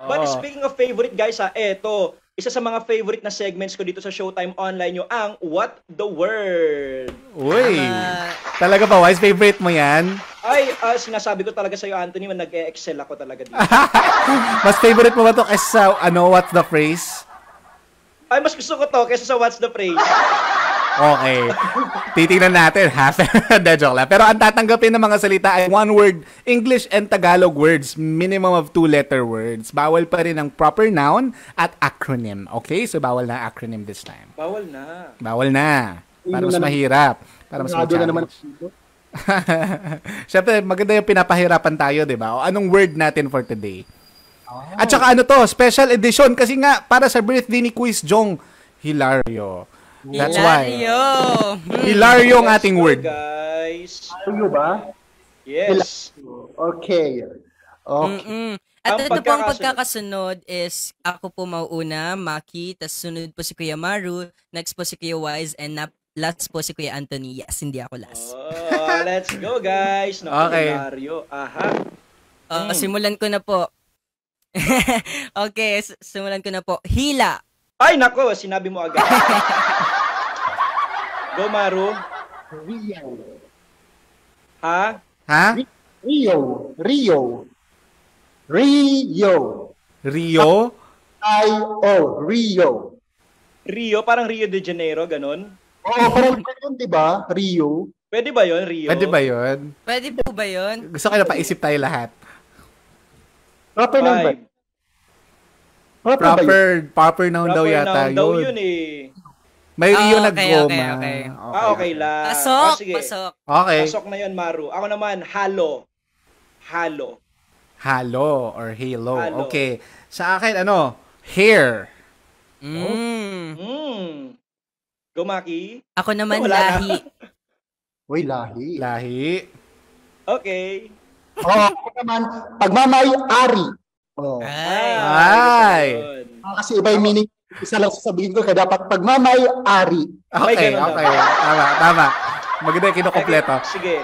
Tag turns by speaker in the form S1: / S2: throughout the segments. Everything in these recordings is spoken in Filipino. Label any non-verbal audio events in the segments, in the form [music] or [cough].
S1: But speaking of favorite guys ha, eto, isa sa mga favorite na segments ko dito sa Showtime Online yung ang What the Word.
S2: Uy.
S3: Ah,
S2: Talaga ba, Wise? Favorite mo yan?
S1: Ay, ah, sinasabi ko talaga sa'yo, Anthony, man nag-excel ako talaga dito. [laughs]
S2: Mas favorite mo ba to kaysa sa, ano, what's the phrase?
S1: Ay, mas gusto ko to kaysa sa What's the Phrase.
S2: Okay. Titingnan natin, ha? [laughs] De, joke lang. Pero ang tatanggapin ng mga salita ay one word, English and Tagalog words, minimum of two-letter words. Bawal pa rin ang proper noun at acronym. Okay? So, bawal na acronym this time.
S1: Bawal na.
S2: Bawal na. Para mas mahirap. Para mas
S4: Sigurado na naman. [laughs]
S2: Siyempre, maganda yung pinapahirapan tayo, di ba? O anong word natin for today? At saka ano to, special edition kasi nga para sa birthday ni Quiz Jong, Hilario. That's
S3: Hilario.
S2: why.
S3: Hmm.
S2: Hilario ang ating word.
S1: guys.
S4: Ayaw ba?
S1: Yes.
S4: Okay. Okay.
S3: Mm-mm. At
S1: Ang
S3: ito po ang
S1: pagkakasunod.
S3: is ako po mauuna, Maki, tas sunod po si Kuya Maru, next po si Kuya Wise, and na, last po si Kuya Anthony. Yes, hindi ako last.
S1: Oh, let's go, guys. Naku,
S2: Okay.
S1: Hilario. Aha.
S3: Uh,
S1: Mm.
S3: Simulan ko na po. [laughs] okay, simulan ko na po. Hila.
S1: Ay, nako, sinabi mo agad. [laughs] Go, Maru.
S4: Rio.
S1: Ha?
S2: Ha?
S4: Rio. Rio. Rio.
S2: Rio?
S4: I-O. Rio.
S1: Rio, parang Rio de Janeiro, ganun.
S4: Oo, parang ganun, di ba? Rio.
S1: Pwede ba yon Rio?
S2: Pwede ba yun?
S3: Pwede po ba yun?
S2: Gusto ko na paisip tayo lahat.
S4: Proper lang ba?
S1: Five.
S4: Proper, ba yun?
S2: Proper, proper noun daw
S1: Proper
S2: yata
S1: noun daw
S2: yun.
S1: yun eh.
S2: May Rio
S3: Ah,
S2: na
S3: okay,
S2: goma.
S3: okay, okay.
S1: Ah, okay lang.
S3: Pasok,
S1: sige.
S3: pasok.
S2: Okay.
S1: Pasok na yun, Maru. Ako naman, halo. Halo.
S2: Halo or halo.
S1: Halo.
S2: Okay. Sa akin, ano? Hair.
S3: Mm.
S1: Hmm. Go, Maki.
S3: Ako naman
S1: na.
S3: lahi. [laughs]
S4: Uy, lahi.
S2: Lahi.
S1: Okay.
S4: Oo, ako naman, pagmamay-ari. Oh.
S3: Ay.
S2: Ay.
S1: yun.
S4: Ah, Kasi iba yung meaning. Isa lang sasabihin ko, kaya dapat pagmamay-ari.
S1: May
S2: Okay,
S1: ganun
S2: okay. Tama, tama. Maganda yung kinukompleto.
S1: Okay, Sige.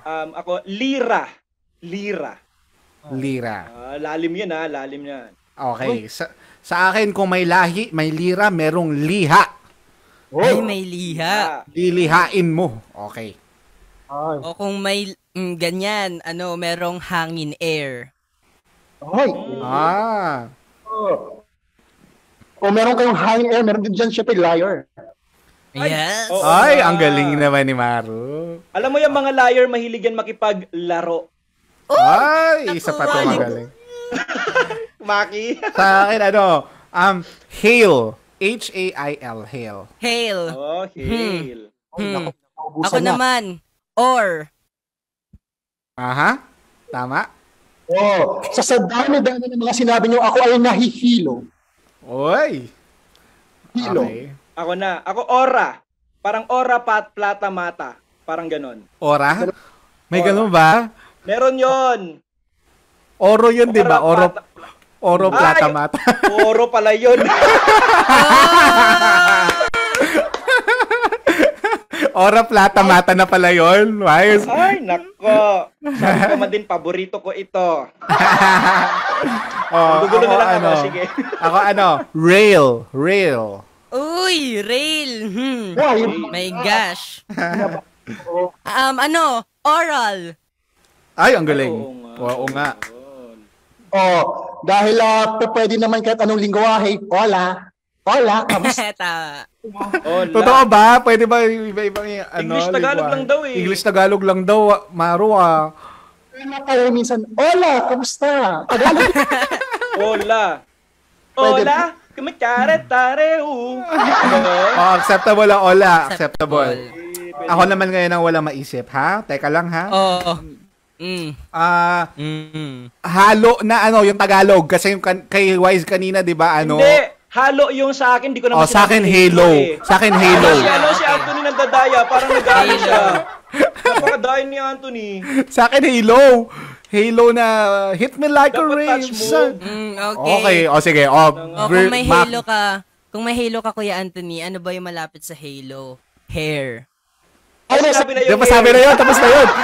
S1: Um, ako, lira. Lira.
S2: Lira.
S1: Ah, lalim yan ha, lalim yan.
S2: Okay. Sa, sa akin, kung may lahi, may lira, merong liha.
S3: Ay,
S4: Oh.
S3: may liha.
S1: Ah,
S2: Lilihain mo. Okay.
S4: Ay.
S3: O kung may mm, ganyan, ano, merong hangin air.
S4: Ay.
S2: Ah.
S4: Oh. Kung meron kayong hangin air, meron din dyan syempre liar.
S1: Ay.
S3: Yes.
S2: Ay,
S1: nga.
S2: ang galing naman ni Maru.
S1: Alam mo yung mga liar mahilig yan makipaglaro.
S2: Ay, isa pa to magaling. [laughs]
S1: Maki.
S2: Sa akin, ano, um, hail. H-A-I-L, hail.
S3: Hail.
S1: oh, hail.
S3: Hmm.
S4: Naubusan
S3: Ako
S4: na.
S3: naman, or.
S2: Aha. Tama?
S4: Oh, sa sa dami-dami ng mga sinabi niyo, ako ay nahihilo.
S2: Oy.
S4: Hilo.
S2: Okay.
S1: Ako na. Ako ora. Parang ora pat plata mata. Parang ganon.
S2: Ora? May
S1: Ora.
S2: ganun ba?
S1: Meron yon.
S2: Oro yun, di ba? Oro,
S1: plata-
S2: oro
S1: Ay!
S2: plata mata. [laughs]
S1: Oro pala yun. [laughs]
S2: Ora plata mata na pala yun. Wise.
S1: Ay, nako. Sabi ko man din, paborito ko ito. [laughs]
S2: Oh,
S1: Gugulo na lang
S2: ano,
S1: ako. Sige.
S2: Ako ano, rail. Rail.
S3: Uy, rail. Hmm. My gosh. [laughs] Um, ano, oral.
S2: Ay, ang galing.
S1: Oo nga.
S2: Oo nga.
S1: Yun.
S4: oh, dahil uh, pwede naman kahit anong lingwahe, hola, hola, kamusta? [laughs]
S3: Tama.
S1: Hola.
S2: Totoo ba? Pwede ba iba-iba yung ano?
S1: English, Tagalog lang daw eh.
S2: English Tagalog lang daw. Maru ah.
S4: Kaya tayo minsan, hola, kamusta? Tagalog. [laughs]
S1: Hola. Hola. Kumitare tare u. [laughs]
S2: Oh, acceptable ang Ola. Acceptable.
S3: Acceptable.
S2: Ako naman ngayon ang wala maisip, ha? Teka lang, ha?
S3: Oo. Mm.
S2: Ah,
S3: Mm.
S2: halo na ano, yung Tagalog. Kasi yung kan- kay Wise kanina, di ba, ano?
S1: Hindi. Halo yung sa akin. Di ko naman
S2: Oh, sa akin, Halo.
S1: eh.
S2: Sa akin, Halo.
S1: Si, ano, si Anthony nagdadaya. Parang [laughs] nag-ano
S3: Halo.
S1: siya. Napakadayan ni Anthony.
S2: Sa akin, Halo. Halo na hit me like a
S1: Dapat
S2: rave.
S1: touch
S2: son.
S1: move.
S3: Mm, okay.
S2: Okay, o sige. O,
S3: O,
S2: ver-
S3: kung may
S2: ma-
S3: halo ka, kung may halo ka, Kuya Anthony, ano ba yung malapit sa halo? Hair.
S1: Ay, sinabi na
S2: Di
S1: yun.
S2: ba sabi na yun? Tapos na yun. [laughs]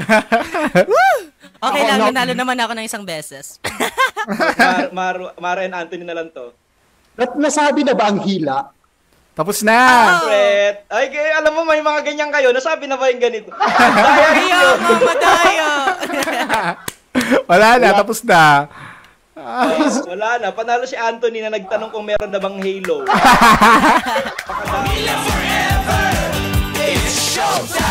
S2: [laughs]
S3: Okay lang,
S4: no.
S3: nanalo naman ako ng isang beses.
S1: Mar, Mar, Mara and Anthony na lang to.
S4: At nasabi na ba ang hila?
S2: Tapos na!
S1: Ah, Fred! Ay, kaya, alam mo, may mga ganyan kayo. Nasabi na ba yung ganito? Daya
S3: kayo! Mamadaya! [laughs]
S2: wala na, wala. tapos na.
S1: Uh, wala na. Panalo si Anthony na nagtanong kung meron na bang Halo. [laughs] Pamilya forever! It's showtime!